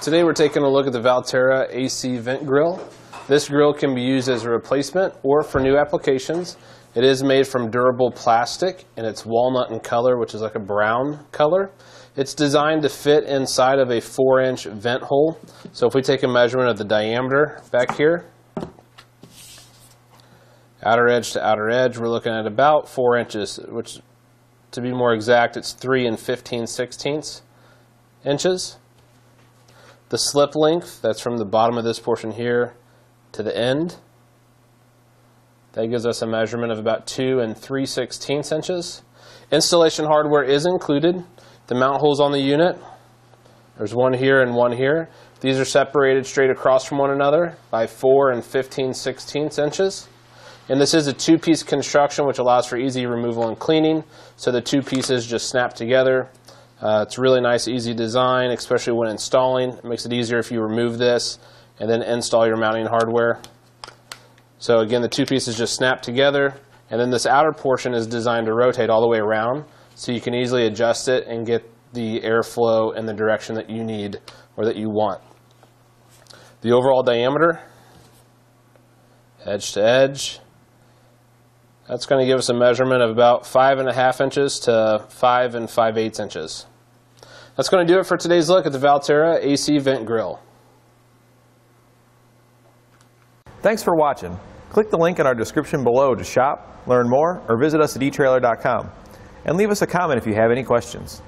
Today we're taking a look at the Valterra AC vent grill. This grill can be used as a replacement or for new applications. It is made from durable plastic and it's walnut in color, which is like a brown color. It's designed to fit inside of a 4 inch vent hole. So if we take a measurement of the diameter back here, outer edge to outer edge, we're looking at about 4 inches, which to be more exact, it's 3 and 15 sixteenths inches. The slip length, that's from the bottom of this portion here to the end. That gives us a measurement of about 2 and 3 sixteenths inches. Installation hardware is included. The mount holes on the unit, there's one here and one here. These are separated straight across from one another by 4 and 15 sixteenths inches. And this is a two-piece construction which allows for easy removal and cleaning. So the two pieces just snap together. Uh, it's really nice, easy design, especially when installing. It makes it easier if you remove this and then install your mounting hardware. So again, the two pieces just snap together, and then this outer portion is designed to rotate all the way around, so you can easily adjust it and get the airflow in the direction that you need or that you want. The overall diameter, edge to edge, that's going to give us a measurement of about five and a half inches to five and five eighths inches. That's going to do it for today's look at the Valterra AC Vent Grill. Thanks for watching. Click the link in our description below to shop, learn more, or visit us at eTrailer.com. And leave us a comment if you have any questions.